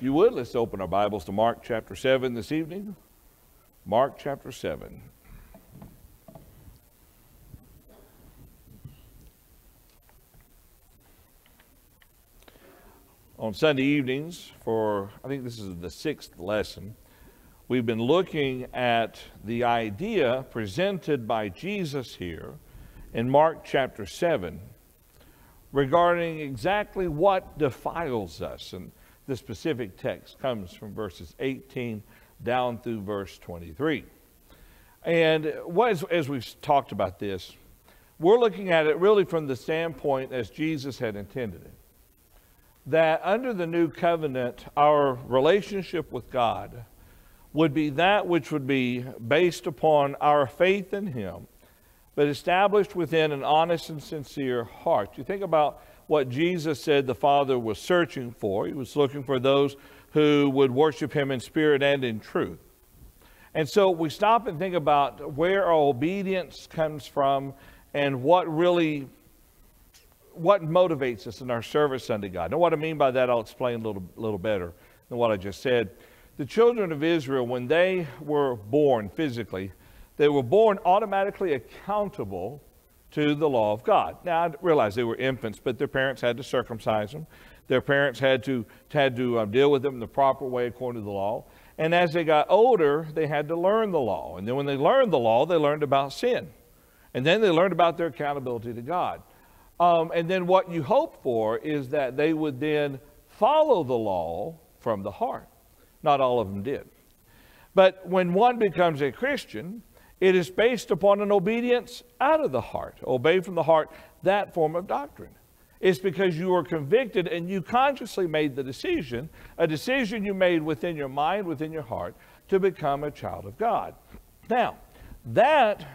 You would, let's open our Bibles to Mark chapter 7 this evening. Mark chapter 7. On Sunday evenings, for I think this is the sixth lesson, we've been looking at the idea presented by Jesus here in Mark chapter 7 regarding exactly what defiles us. And the specific text comes from verses 18 down through verse 23. And as, as we've talked about this, we're looking at it really from the standpoint as Jesus had intended it. That under the new covenant, our relationship with God would be that which would be based upon our faith in Him, but established within an honest and sincere heart. You think about what Jesus said the Father was searching for. He was looking for those who would worship Him in spirit and in truth. And so we stop and think about where our obedience comes from and what really what motivates us in our service unto God. Now, what I mean by that, I'll explain a little, little better than what I just said. The children of Israel, when they were born physically, they were born automatically accountable to the law of God. Now, I realize they were infants, but their parents had to circumcise them. Their parents had to, had to uh, deal with them in the proper way according to the law. And as they got older, they had to learn the law. And then when they learned the law, they learned about sin. And then they learned about their accountability to God. Um, and then what you hope for is that they would then follow the law from the heart. Not all of them did. But when one becomes a Christian, it is based upon an obedience out of the heart. Obey from the heart that form of doctrine. It's because you were convicted and you consciously made the decision, a decision you made within your mind, within your heart, to become a child of God. Now, that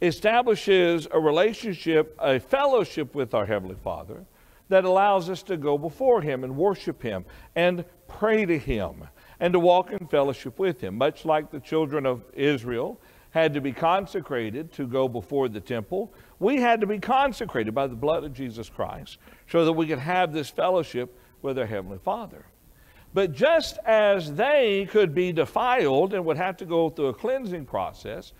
establishes a relationship, a fellowship with our Heavenly Father that allows us to go before Him and worship Him and pray to Him and to walk in fellowship with Him, much like the children of Israel had to be consecrated to go before the temple. We had to be consecrated by the blood of Jesus Christ so that we could have this fellowship with our Heavenly Father. But just as they could be defiled and would have to go through a cleansing process,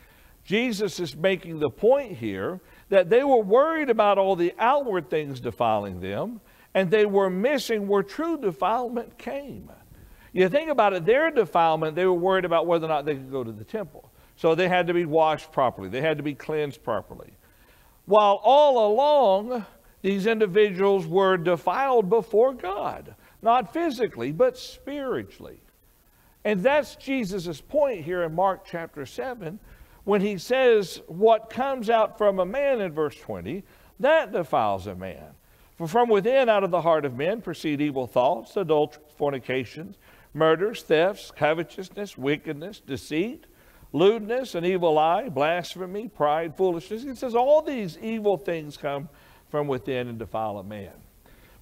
Jesus is making the point here that they were worried about all the outward things defiling them, and they were missing where true defilement came. You think about it, their defilement, they were worried about whether or not they could go to the temple. So they had to be washed properly, they had to be cleansed properly. While all along, these individuals were defiled before God, not physically, but spiritually. And that's Jesus' point here in Mark chapter 7 when he says, What comes out from a man in verse 20, that defiles a man. For from within, out of the heart of men, proceed evil thoughts, adulteries, fornications, murders, thefts, covetousness, wickedness, deceit lewdness, an evil eye, blasphemy, pride, foolishness. He says all these evil things come from within and defile a man.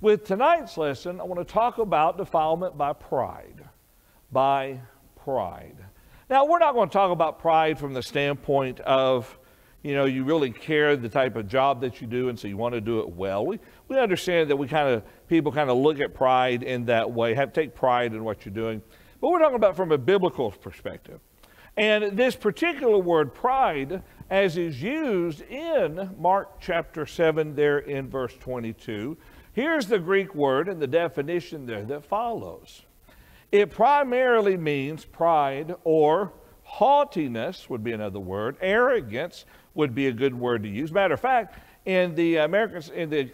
With tonight's lesson, I want to talk about defilement by pride. By pride. Now, we're not going to talk about pride from the standpoint of, you know, you really care the type of job that you do, and so you want to do it well. We, we understand that we kind of, people kind of look at pride in that way, have take pride in what you're doing. But we're talking about from a biblical perspective. And this particular word, pride, as is used in Mark chapter 7, there in verse 22, here's the Greek word and the definition there that follows. It primarily means pride or haughtiness, would be another word. Arrogance would be a good word to use. Matter of fact, in the American, in the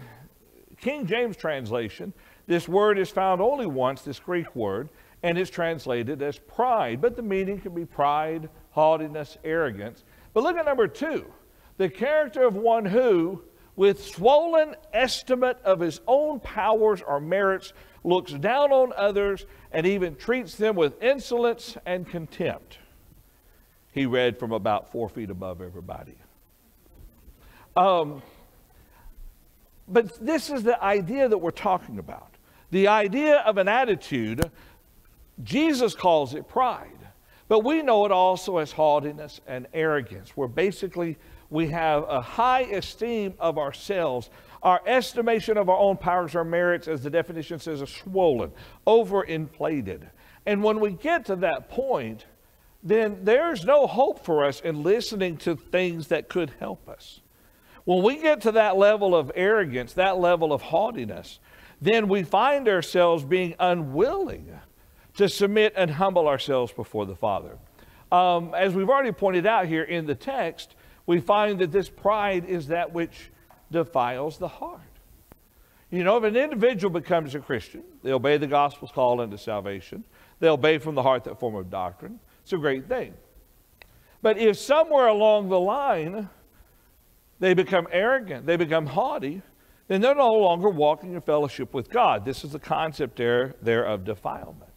King James translation, this word is found only once, this Greek word, and is translated as pride. But the meaning can be pride, haughtiness, arrogance. But look at number two the character of one who, with swollen estimate of his own powers or merits, looks down on others and even treats them with insolence and contempt. He read from about four feet above everybody. Um, but this is the idea that we're talking about the idea of an attitude Jesus calls it pride. But we know it also as haughtiness and arrogance, where basically we have a high esteem of ourselves. Our estimation of our own powers or merits, as the definition says, are swollen, overinflated. And when we get to that point, then there's no hope for us in listening to things that could help us. When we get to that level of arrogance, that level of haughtiness, then we find ourselves being unwilling to submit and humble ourselves before the Father. Um, as we've already pointed out here in the text, we find that this pride is that which defiles the heart. You know, if an individual becomes a Christian, they obey the gospel's call unto salvation, they obey from the heart that form of doctrine. It's a great thing. But if somewhere along the line they become arrogant, they become haughty, then they're no longer walking in fellowship with God. This is the concept there, there of defilement.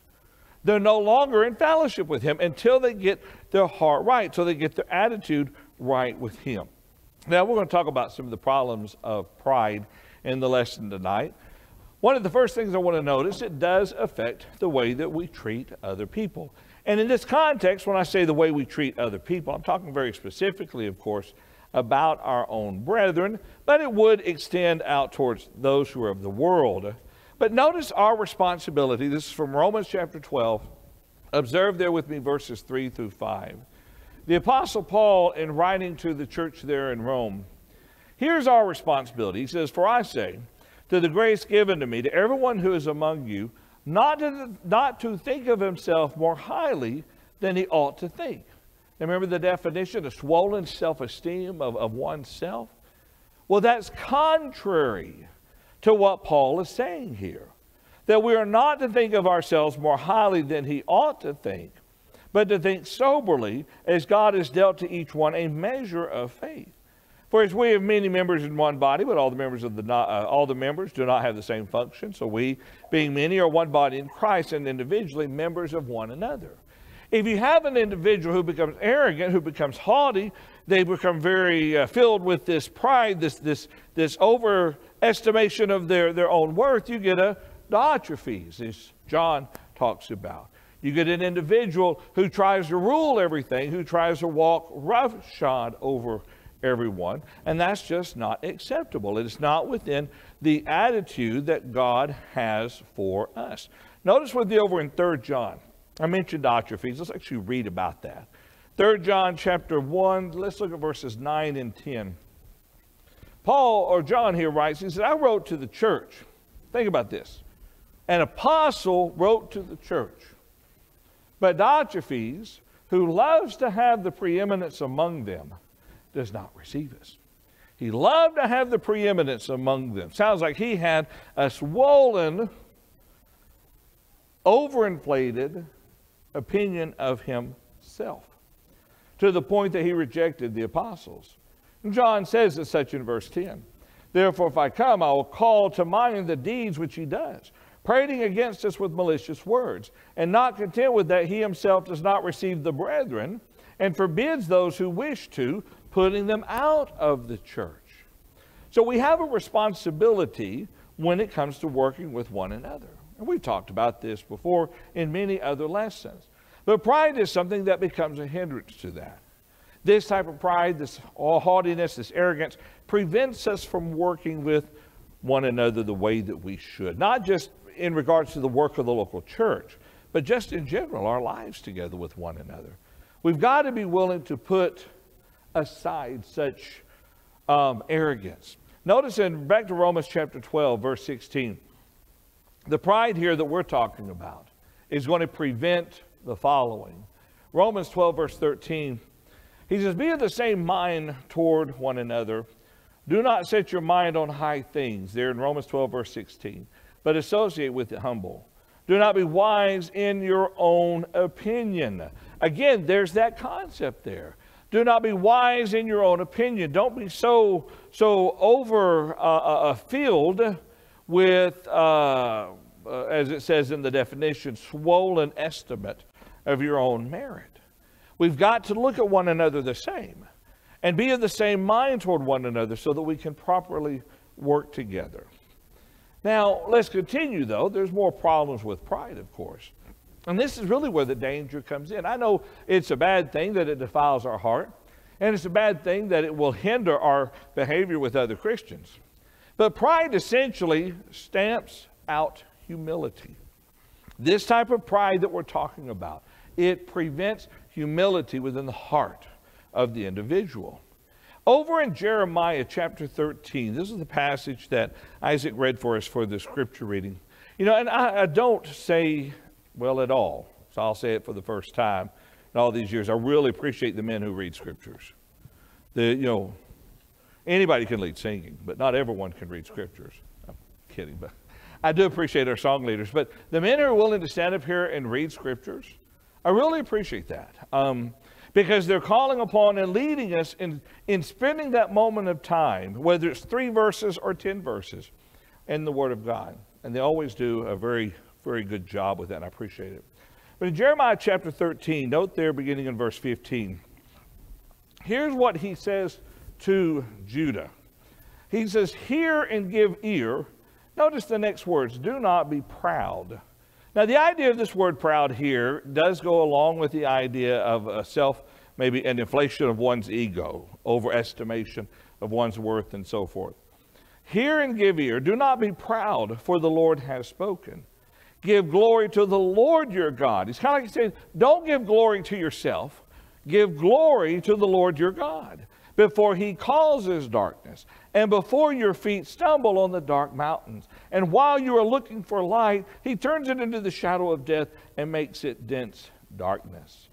They're no longer in fellowship with Him until they get their heart right, so they get their attitude right with Him. Now, we're going to talk about some of the problems of pride in the lesson tonight. One of the first things I want to notice, it does affect the way that we treat other people. And in this context, when I say the way we treat other people, I'm talking very specifically, of course, about our own brethren, but it would extend out towards those who are of the world. But notice our responsibility. This is from Romans chapter 12. Observe there with me verses 3 through 5. The Apostle Paul, in writing to the church there in Rome, here's our responsibility. He says, For I say, to the grace given to me, to everyone who is among you, not to, not to think of himself more highly than he ought to think. remember the definition, a swollen self esteem of, of oneself? Well, that's contrary to what Paul is saying here. That we are not to think of ourselves more highly than he ought to think, but to think soberly as God has dealt to each one a measure of faith. For as we have many members in one body, but all the members of the uh, all the members do not have the same function, so we, being many, are one body in Christ, and individually members of one another. If you have an individual who becomes arrogant, who becomes haughty, they become very uh, filled with this pride, this this this overestimation of their their own worth. You get a Diotrephes, as John talks about. You get an individual who tries to rule everything, who tries to walk roughshod over everyone, and that's just not acceptable. It is not within the attitude that God has for us. Notice with me over in 3 John. I mentioned Diotrephes. Let's actually read about that. 3 John chapter 1, let's look at verses 9 and 10. Paul, or John here writes, he said, I wrote to the church. Think about this. An apostle wrote to the church. But Diotrephes, who loves to have the preeminence among them, does not receive us. He loved to have the preeminence among them. Sounds like he had a swollen, overinflated opinion of himself to the point that he rejected the apostles. And John says as such in verse 10 Therefore, if I come, I will call to mind the deeds which he does prating against us with malicious words. And not content with that, he himself does not receive the brethren and forbids those who wish to, putting them out of the church. So we have a responsibility when it comes to working with one another. And we've talked about this before in many other lessons. But pride is something that becomes a hindrance to that. This type of pride, this haughtiness, this arrogance, prevents us from working with one another the way that we should. Not just in regards to the work of the local church, but just in general, our lives together with one another. We've got to be willing to put aside such um, arrogance. Notice in back to Romans chapter 12, verse 16, the pride here that we're talking about is going to prevent the following. Romans 12, verse 13, he says, Be of the same mind toward one another. Do not set your mind on high things. There in Romans 12, verse 16 but associate with the humble. Do not be wise in your own opinion. Again, there's that concept there. Do not be wise in your own opinion. Don't be so so over uh, uh, uh with, uh, uh, as it says in the definition, swollen estimate of your own merit. We've got to look at one another the same and be of the same mind toward one another so that we can properly work together. Now, let's continue though. There's more problems with pride, of course. And this is really where the danger comes in. I know it's a bad thing that it defiles our heart. And it's a bad thing that it will hinder our behavior with other Christians. But pride essentially stamps out humility. This type of pride that we're talking about, it prevents humility within the heart of the individual. Over in Jeremiah chapter 13, this is the passage that Isaac read for us for the scripture reading. You know, and I, I don't say well at all, so I'll say it for the first time in all these years. I really appreciate the men who read scriptures. The, you know, anybody can lead singing, but not everyone can read scriptures. I'm kidding, but I do appreciate our song leaders. But the men who are willing to stand up here and read scriptures, I really appreciate that. Um, because they're calling upon and leading us in, in spending that moment of time, whether it's three verses or ten verses, in the Word of God. And they always do a very, very good job with that, and I appreciate it. But in Jeremiah chapter 13, note there beginning in verse 15, here's what he says to Judah. He says, Hear and give ear. Notice the next words do not be proud. Now, the idea of this word proud here does go along with the idea of a self, maybe an inflation of one's ego, overestimation of one's worth, and so forth. Hear and give ear. Do not be proud, for the Lord has spoken. Give glory to the Lord your God. He's kind of like saying, don't give glory to yourself. Give glory to the Lord your God before he causes darkness and before your feet stumble on the dark mountains. And while you are looking for light, he turns it into the shadow of death and makes it dense darkness.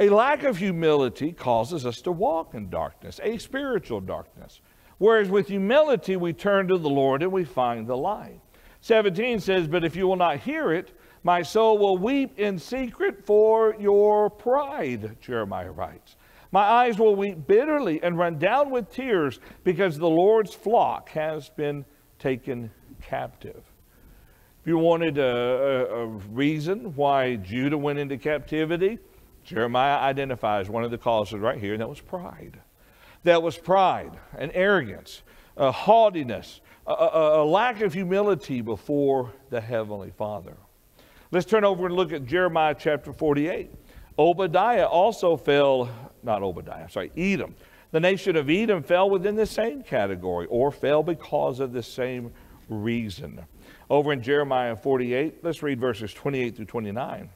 A lack of humility causes us to walk in darkness, a spiritual darkness. Whereas with humility, we turn to the Lord and we find the light. 17 says, But if you will not hear it, my soul will weep in secret for your pride, Jeremiah writes. My eyes will weep bitterly and run down with tears because the Lord's flock has been taken captive. If you wanted a, a, a reason why Judah went into captivity, Jeremiah identifies one of the causes right here, and that was pride that was pride and arrogance, a haughtiness, a, a, a lack of humility before the Heavenly Father. Let's turn over and look at Jeremiah chapter 48. Obadiah also fell, not Obadiah, sorry, Edom. The nation of Edom fell within the same category or fell because of the same reason. Over in Jeremiah 48, let's read verses 28 through 29.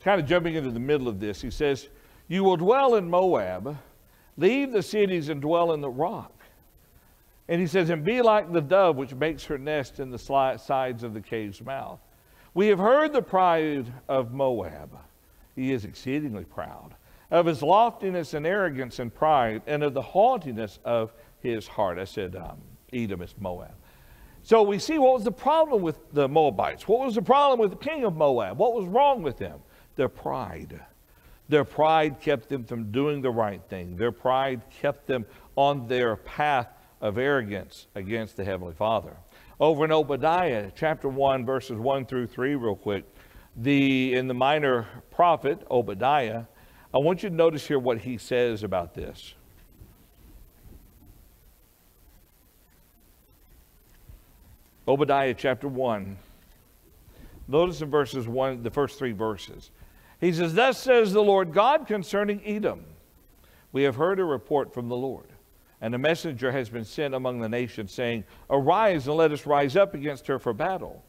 Kind of jumping into the middle of this, he says, you will dwell in Moab, leave the cities and dwell in the rock. And he says, and be like the dove which makes her nest in the sides of the cave's mouth. We have heard the pride of Moab. He is exceedingly proud of his loftiness and arrogance and pride, and of the haughtiness of his heart. I said, um, Edom is Moab. So we see what was the problem with the Moabites. What was the problem with the king of Moab? What was wrong with them? Their pride. Their pride kept them from doing the right thing. Their pride kept them on their path of arrogance against the Heavenly Father. Over in Obadiah, chapter 1, verses 1 through 3, real quick, the, in the minor prophet, Obadiah, I want you to notice here what he says about this. Obadiah chapter 1. Notice in verses 1, the first three verses. He says, Thus says the Lord God concerning Edom We have heard a report from the Lord, and a messenger has been sent among the nations, saying, Arise and let us rise up against her for battle.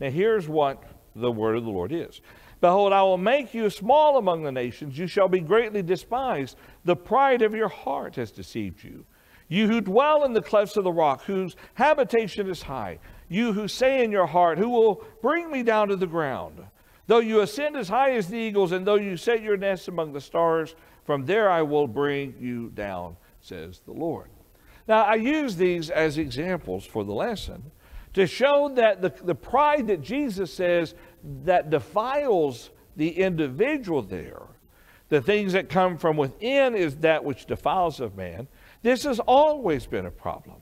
Now, here's what the word of the Lord is Behold, I will make you small among the nations. You shall be greatly despised. The pride of your heart has deceived you. You who dwell in the clefts of the rock, whose habitation is high. You who say in your heart, Who will bring me down to the ground? Though you ascend as high as the eagles, and though you set your nest among the stars, from there I will bring you down, says the Lord. Now, I use these as examples for the lesson to show that the, the pride that Jesus says that defiles the individual there, the things that come from within is that which defiles of man. This has always been a problem.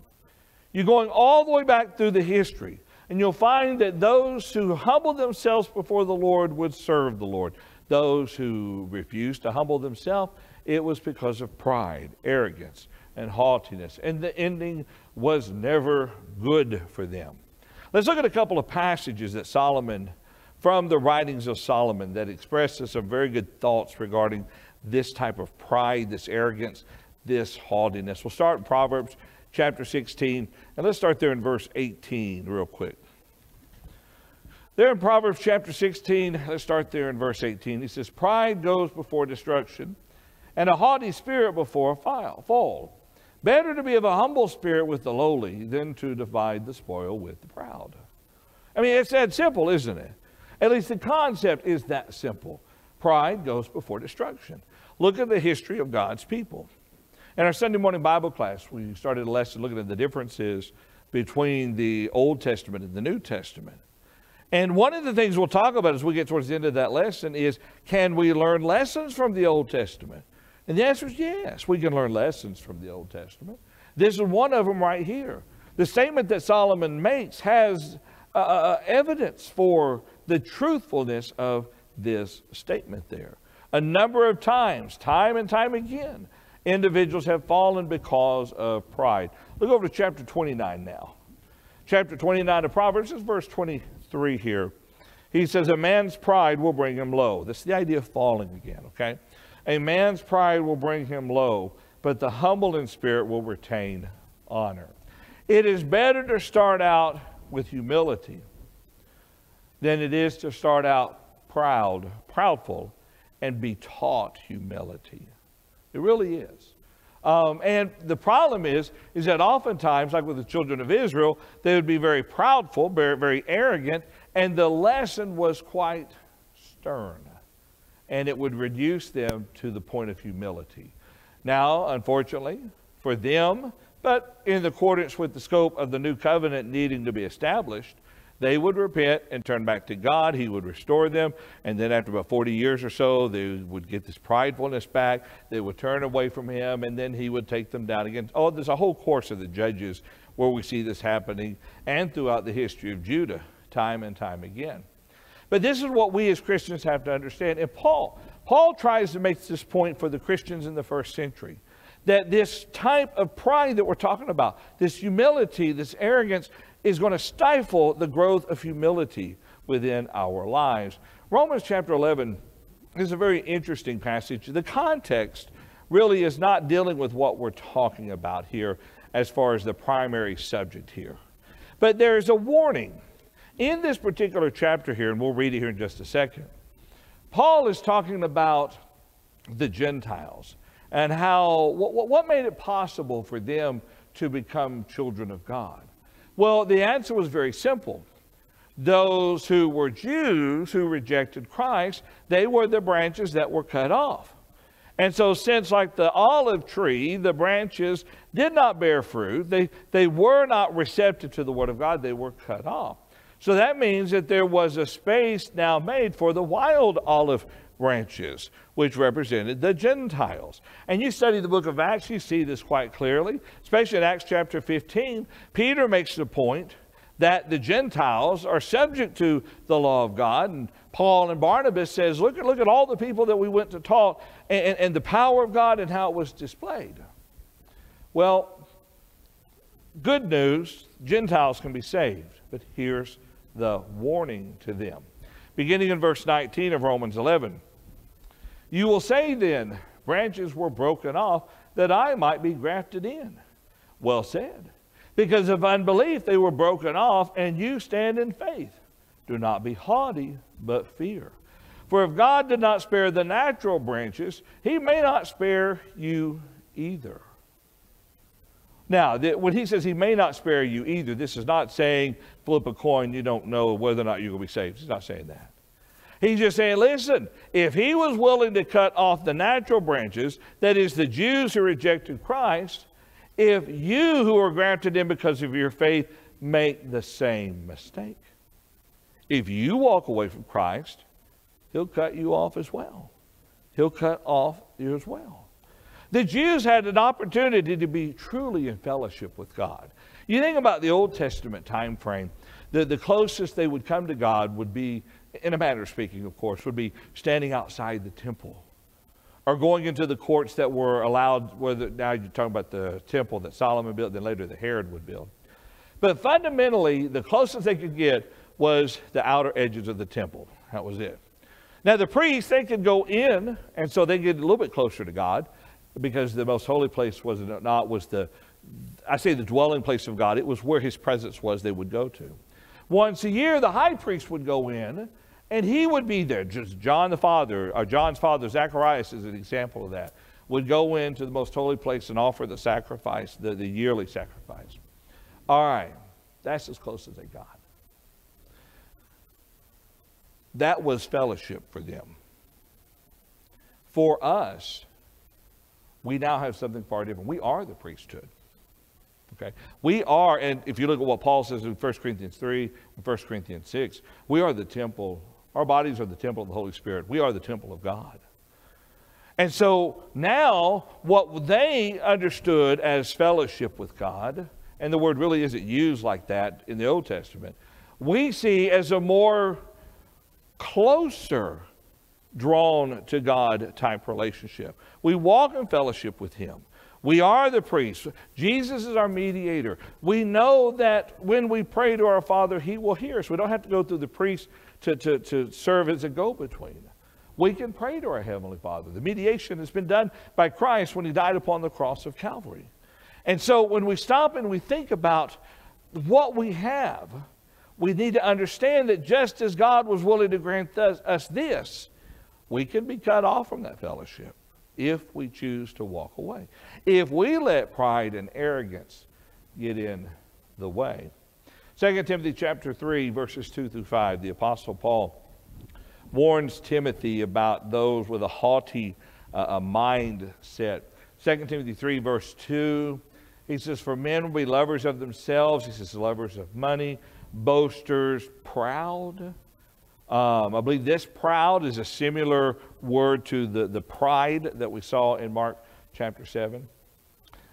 You're going all the way back through the history. And you'll find that those who humble themselves before the Lord would serve the Lord. Those who refused to humble themselves, it was because of pride, arrogance, and haughtiness. And the ending was never good for them. Let's look at a couple of passages that Solomon, from the writings of Solomon, that expresses some very good thoughts regarding this type of pride, this arrogance, this haughtiness. We'll start in Proverbs chapter 16, and let's start there in verse 18 real quick. There in Proverbs chapter 16, let's start there in verse 18. He says, Pride goes before destruction, and a haughty spirit before a fall. Better to be of a humble spirit with the lowly than to divide the spoil with the proud. I mean, it's that simple, isn't it? At least the concept is that simple. Pride goes before destruction. Look at the history of God's people. In our Sunday morning Bible class, we started a lesson looking at the differences between the Old Testament and the New Testament. And one of the things we'll talk about as we get towards the end of that lesson is can we learn lessons from the Old Testament? And the answer is yes, we can learn lessons from the Old Testament. This is one of them right here. The statement that Solomon makes has uh, uh, uh, evidence for the truthfulness of this statement there. A number of times, time and time again, individuals have fallen because of pride. Look over to chapter 29 now. Chapter 29 of Proverbs is verse 23 here. He says, A man's pride will bring him low. That's the idea of falling again, okay? A man's pride will bring him low, but the humble in spirit will retain honor. It is better to start out with humility than it is to start out proud, proudful, and be taught humility. It really is. Um, and the problem is, is that oftentimes, like with the children of Israel, they would be very proudful, very, very arrogant, and the lesson was quite stern and it would reduce them to the point of humility. Now, unfortunately, for them, but in accordance with the scope of the new covenant needing to be established, they would repent and turn back to God. He would restore them. And then after about 40 years or so, they would get this pridefulness back. They would turn away from Him, and then He would take them down again. Oh, there's a whole course of the Judges where we see this happening and throughout the history of Judah, time and time again. But this is what we as Christians have to understand. And Paul, Paul tries to make this point for the Christians in the first century that this type of pride that we're talking about, this humility, this arrogance, is going to stifle the growth of humility within our lives. Romans chapter 11 is a very interesting passage. The context really is not dealing with what we're talking about here as far as the primary subject here. But there is a warning in this particular chapter here, and we'll read it here in just a second, Paul is talking about the Gentiles and how, what, what made it possible for them to become children of God? Well, the answer was very simple. Those who were Jews who rejected Christ, they were the branches that were cut off. And so, since like the olive tree, the branches did not bear fruit, they, they were not receptive to the Word of God, they were cut off. So that means that there was a space now made for the wild olive branches, which represented the Gentiles. And you study the book of Acts, you see this quite clearly, especially in Acts chapter 15. Peter makes the point that the Gentiles are subject to the law of God. And Paul and Barnabas says, look at, look at all the people that we went to talk and, and the power of God and how it was displayed. Well, good news, Gentiles can be saved. But here's the warning to them. Beginning in verse 19 of Romans 11. You will say then, branches were broken off that I might be grafted in. Well said. Because of unbelief they were broken off, and you stand in faith. Do not be haughty, but fear. For if God did not spare the natural branches, he may not spare you either. Now, when he says he may not spare you either, this is not saying flip a coin, you don't know whether or not you're going to be saved. He's not saying that. He's just saying, listen, if he was willing to cut off the natural branches, that is, the Jews who rejected Christ, if you who are granted in because of your faith make the same mistake, if you walk away from Christ, he'll cut you off as well. He'll cut off you as well. The Jews had an opportunity to be truly in fellowship with God. You think about the Old Testament time frame, the, the closest they would come to God would be, in a manner of speaking, of course, would be standing outside the temple or going into the courts that were allowed, whether now you're talking about the temple that Solomon built, then later the Herod would build. But fundamentally, the closest they could get was the outer edges of the temple. That was it. Now, the priests, they could go in, and so they get a little bit closer to God because the most holy place was not was the, I say the dwelling place of God. It was where his presence was they would go to. Once a year, the high priest would go in, and he would be there. Just John the father, or John's father, Zacharias, is an example of that. Would go into the most holy place and offer the sacrifice, the, the yearly sacrifice. All right, that's as close as they got. That was fellowship for them. For us, we now have something far different. We are the priesthood. Okay? We are, and if you look at what Paul says in 1 Corinthians 3 and 1 Corinthians 6, we are the temple. Our bodies are the temple of the Holy Spirit. We are the temple of God. And so now, what they understood as fellowship with God, and the word really isn't used like that in the Old Testament, we see as a more closer drawn to God type relationship. We walk in fellowship with Him. We are the priests. Jesus is our mediator. We know that when we pray to our Father, He will hear us. We don't have to go through the priest to, to, to serve as a go between. We can pray to our Heavenly Father. The mediation has been done by Christ when He died upon the cross of Calvary. And so when we stop and we think about what we have, we need to understand that just as God was willing to grant us, us this, we can be cut off from that fellowship if we choose to walk away. If we let pride and arrogance get in the way. 2 Timothy chapter 3 verses 2 through 5 the apostle Paul warns Timothy about those with a haughty uh, mindset. 2 Timothy 3 verse 2 he says for men will be lovers of themselves he says lovers of money boasters, proud. Um, I believe this proud is a similar word to the, the pride that we saw in Mark chapter 7.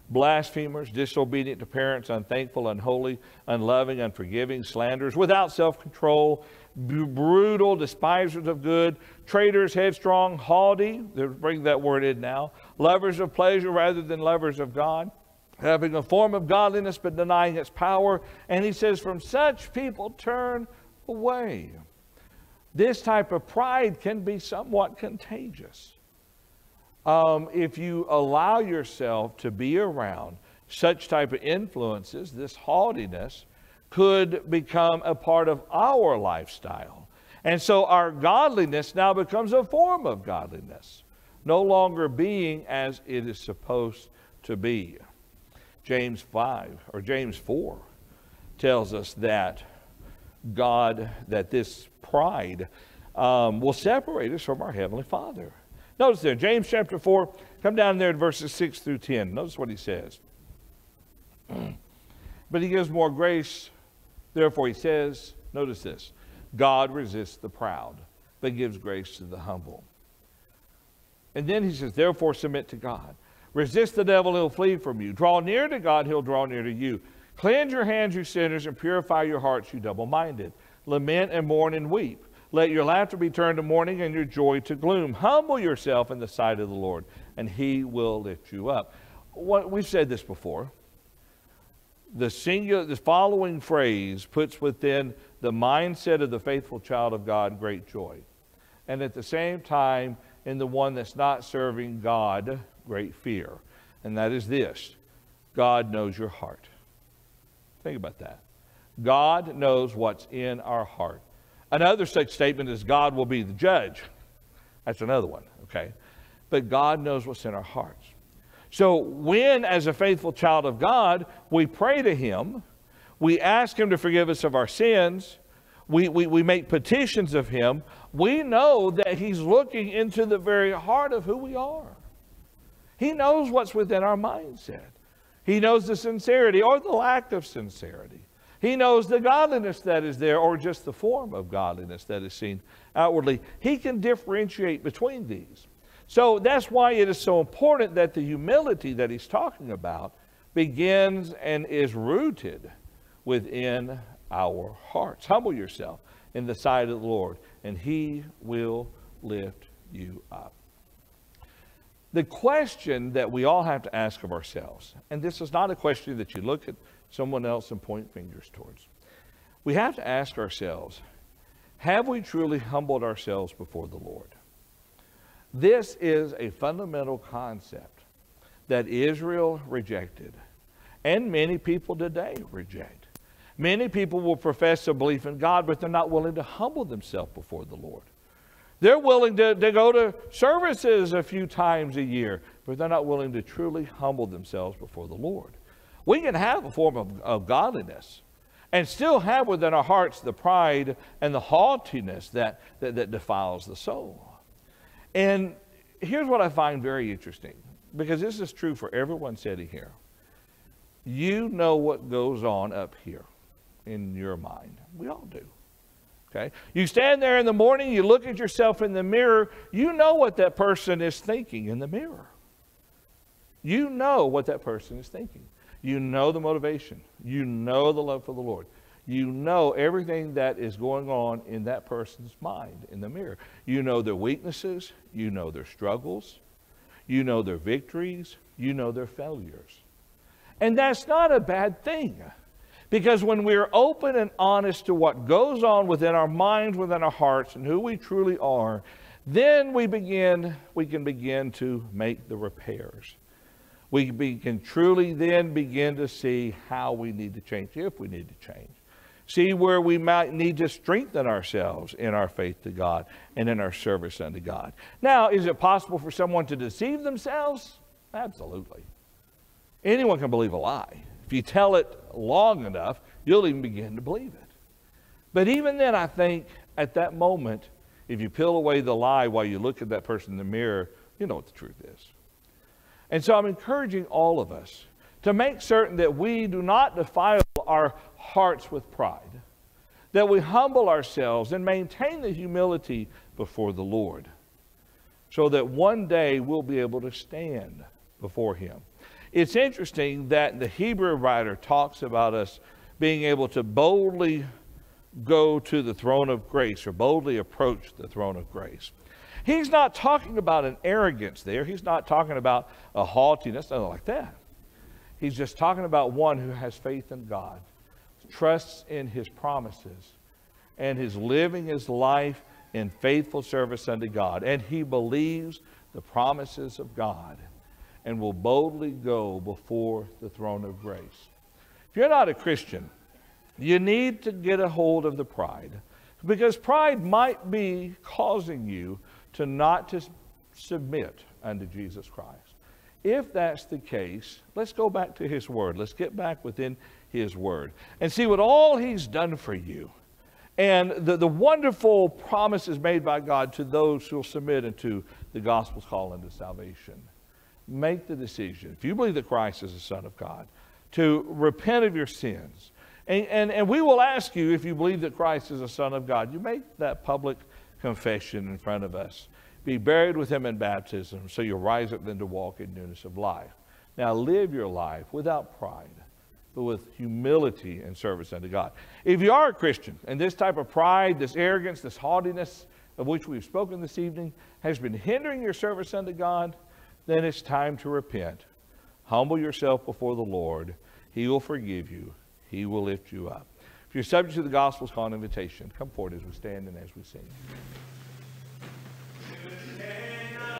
Blasphemers, disobedient to parents, unthankful, unholy, unloving, unforgiving, slanderers, without self control, brutal, despisers of good, traitors, headstrong, haughty, bring that word in now, lovers of pleasure rather than lovers of God having a form of godliness but denying its power. And he says, From such people turn away. This type of pride can be somewhat contagious. Um, if you allow yourself to be around such type of influences, this haughtiness could become a part of our lifestyle. And so our godliness now becomes a form of godliness, no longer being as it is supposed to be. James 5 or James 4 tells us that God, that this pride um, will separate us from our Heavenly Father. Notice there, James chapter 4, come down there to verses 6 through 10. Notice what he says. but he gives more grace. Therefore, he says, notice this God resists the proud, but gives grace to the humble. And then he says, therefore, submit to God. Resist the devil, he'll flee from you. Draw near to God, he'll draw near to you. Cleanse your hands, you sinners, and purify your hearts, you double minded. Lament and mourn and weep. Let your laughter be turned to mourning and your joy to gloom. Humble yourself in the sight of the Lord, and he will lift you up. What, we've said this before. The, singular, the following phrase puts within the mindset of the faithful child of God great joy. And at the same time, in the one that's not serving God, great fear. And that is this God knows your heart. Think about that. God knows what's in our heart. Another such statement is God will be the judge. That's another one, okay? But God knows what's in our hearts. So when, as a faithful child of God, we pray to Him, we ask Him to forgive us of our sins, we, we, we make petitions of Him, we know that He's looking into the very heart of who we are. He knows what's within our mindset. He knows the sincerity or the lack of sincerity. He knows the godliness that is there or just the form of godliness that is seen outwardly. He can differentiate between these. So that's why it is so important that the humility that he's talking about begins and is rooted within our hearts. Humble yourself in the sight of the Lord, and he will lift you up. The question that we all have to ask of ourselves, and this is not a question that you look at someone else and point fingers towards, we have to ask ourselves Have we truly humbled ourselves before the Lord? This is a fundamental concept that Israel rejected, and many people today reject. Many people will profess a belief in God, but they're not willing to humble themselves before the Lord. They're willing to, to go to services a few times a year, but they're not willing to truly humble themselves before the Lord. We can have a form of, of godliness and still have within our hearts the pride and the haughtiness that, that, that defiles the soul. And here's what I find very interesting, because this is true for everyone sitting here. You know what goes on up here in your mind. We all do. Okay? You stand there in the morning, you look at yourself in the mirror, you know what that person is thinking in the mirror. You know what that person is thinking. You know the motivation. You know the love for the Lord. You know everything that is going on in that person's mind in the mirror. You know their weaknesses. You know their struggles. You know their victories. You know their failures. And that's not a bad thing. Because when we're open and honest to what goes on within our minds, within our hearts, and who we truly are, then we begin, we can begin to make the repairs. We can truly then begin to see how we need to change, if we need to change. See where we might need to strengthen ourselves in our faith to God and in our service unto God. Now, is it possible for someone to deceive themselves? Absolutely. Anyone can believe a lie. If you tell it long enough, you'll even begin to believe it. But even then, I think at that moment, if you peel away the lie while you look at that person in the mirror, you know what the truth is. And so I'm encouraging all of us to make certain that we do not defile our hearts with pride, that we humble ourselves and maintain the humility before the Lord, so that one day we'll be able to stand before Him. It's interesting that the Hebrew writer talks about us being able to boldly go to the throne of grace or boldly approach the throne of grace. He's not talking about an arrogance there. He's not talking about a haughtiness, nothing like that. He's just talking about one who has faith in God, trusts in his promises, and is living his life in faithful service unto God. And he believes the promises of God and will boldly go before the throne of grace. If you're not a Christian, you need to get a hold of the pride because pride might be causing you to not to submit unto Jesus Christ. If that's the case, let's go back to his word. Let's get back within his word and see what all he's done for you and the, the wonderful promises made by God to those who will submit into the gospel's call into salvation make the decision, if you believe that Christ is the Son of God, to repent of your sins. And, and, and we will ask you, if you believe that Christ is the Son of God, you make that public confession in front of us. Be buried with him in baptism so you'll rise up then to walk in newness of life. Now live your life without pride, but with humility and service unto God. If you are a Christian and this type of pride, this arrogance, this haughtiness of which we've spoken this evening has been hindering your service unto God, then it's time to repent. Humble yourself before the Lord. He will forgive you. He will lift you up. If you're subject to the gospel's call and invitation, come forward as we stand and as we sing.